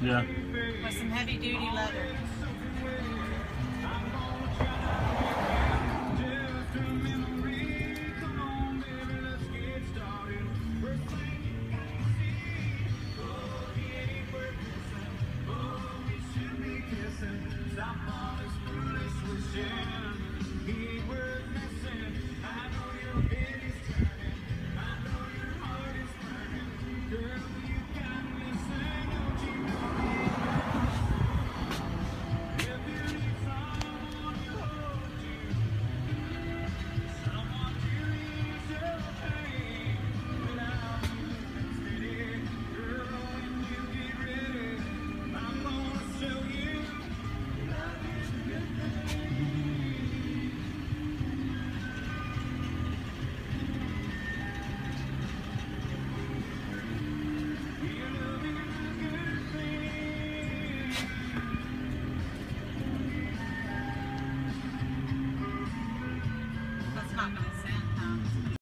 Yeah. with some heavy duty leather. top of the sand.